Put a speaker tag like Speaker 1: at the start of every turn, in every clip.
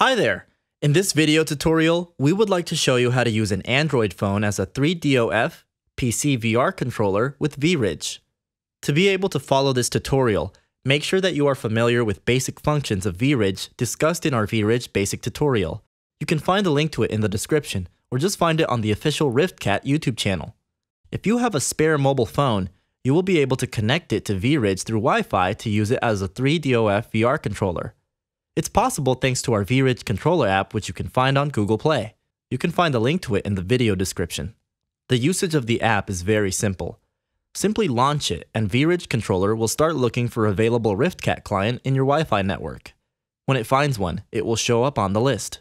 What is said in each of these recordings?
Speaker 1: Hi there! In this video tutorial, we would like to show you how to use an Android phone as a 3DOF PC VR controller with vRidge. To be able to follow this tutorial, make sure that you are familiar with basic functions of vRidge discussed in our vRidge basic tutorial. You can find a link to it in the description, or just find it on the official RiftCat YouTube channel. If you have a spare mobile phone, you will be able to connect it to vRidge through Wi-Fi to use it as a 3DOF VR controller. It's possible thanks to our vRidge controller app which you can find on Google Play. You can find a link to it in the video description. The usage of the app is very simple. Simply launch it and vRidge controller will start looking for available RiftCat client in your Wi-Fi network. When it finds one, it will show up on the list.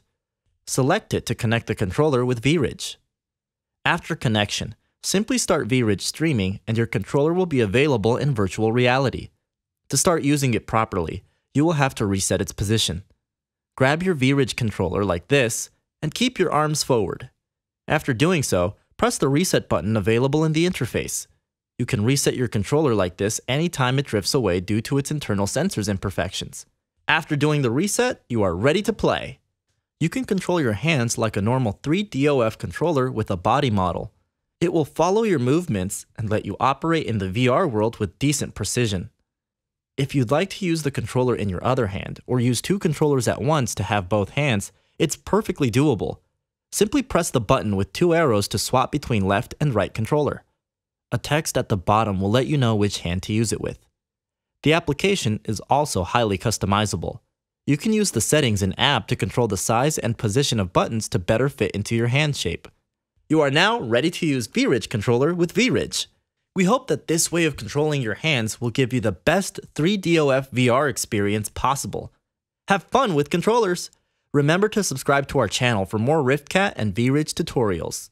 Speaker 1: Select it to connect the controller with vRidge. After connection, simply start vRidge streaming and your controller will be available in virtual reality. To start using it properly, you will have to reset its position. Grab your vRidge controller like this and keep your arms forward. After doing so, press the reset button available in the interface. You can reset your controller like this anytime it drifts away due to its internal sensors imperfections. After doing the reset, you are ready to play. You can control your hands like a normal 3DOF controller with a body model. It will follow your movements and let you operate in the VR world with decent precision. If you'd like to use the controller in your other hand, or use two controllers at once to have both hands, it's perfectly doable. Simply press the button with two arrows to swap between left and right controller. A text at the bottom will let you know which hand to use it with. The application is also highly customizable. You can use the settings in app to control the size and position of buttons to better fit into your hand shape. You are now ready to use vRidge controller with vRidge. We hope that this way of controlling your hands will give you the best 3DOF VR experience possible. Have fun with controllers! Remember to subscribe to our channel for more RiftCat and vRidge tutorials.